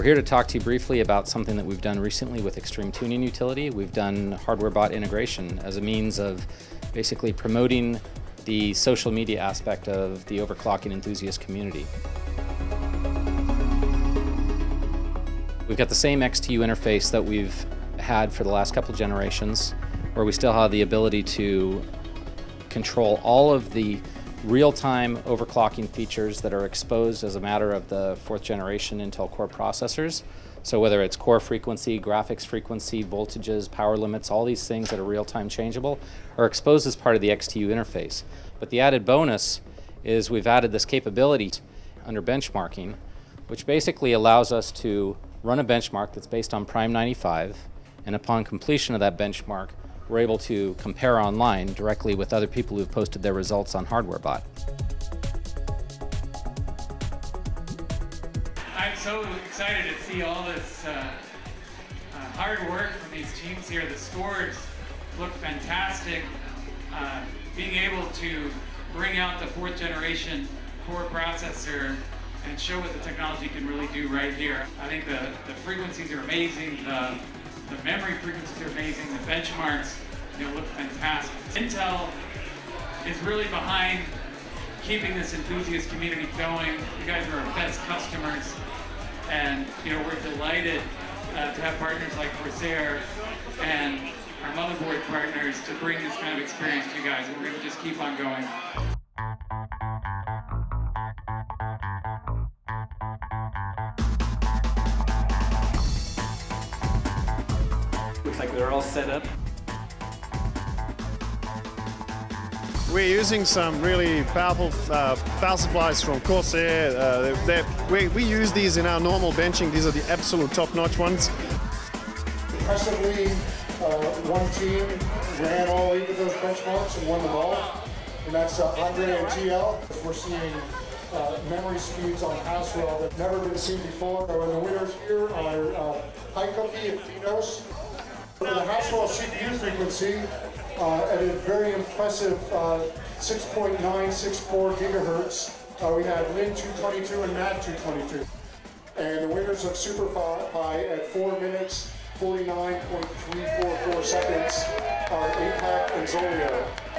We're here to talk to you briefly about something that we've done recently with Extreme Tuning Utility. We've done hardware bot integration as a means of basically promoting the social media aspect of the overclocking enthusiast community. We've got the same XTU interface that we've had for the last couple generations, where we still have the ability to control all of the real-time overclocking features that are exposed as a matter of the fourth generation Intel Core processors. So whether it's core frequency, graphics frequency, voltages, power limits, all these things that are real-time changeable are exposed as part of the XTU interface. But the added bonus is we've added this capability under benchmarking, which basically allows us to run a benchmark that's based on Prime 95, and upon completion of that benchmark, we're able to compare online directly with other people who've posted their results on HardwareBot. I'm so excited to see all this uh, uh, hard work from these teams here. The scores look fantastic. Uh, being able to bring out the fourth generation core processor and show what the technology can really do right here. I think the, the frequencies are amazing. The, the memory frequencies are amazing. The benchmarks, know, look fantastic. Intel is really behind keeping this enthusiast community going. You guys are our best customers. And, you know, we're delighted uh, to have partners like Corsair and our motherboard partners to bring this kind of experience to you guys. And we're going to just keep on going. Like they're all set up. We're using some really powerful uh, power supplies from Corsair. Uh, they're, they're, we, we use these in our normal benching. These are the absolute top-notch ones. Impressively, uh, one team ran all eight of those benchmarks and won them all. And that's uh, Andre and TL. We're seeing uh, memory speeds on Haswell that have never been seen before. So and the winners here are uh, HiCookie and Finos. For the Haswell CPU frequency, uh, at a very impressive uh, 6.964 gigahertz, uh, we had Lin 222 and Mad 222. And the winners of Super Pi at 4 minutes 49.344 seconds are APAC and Zolio.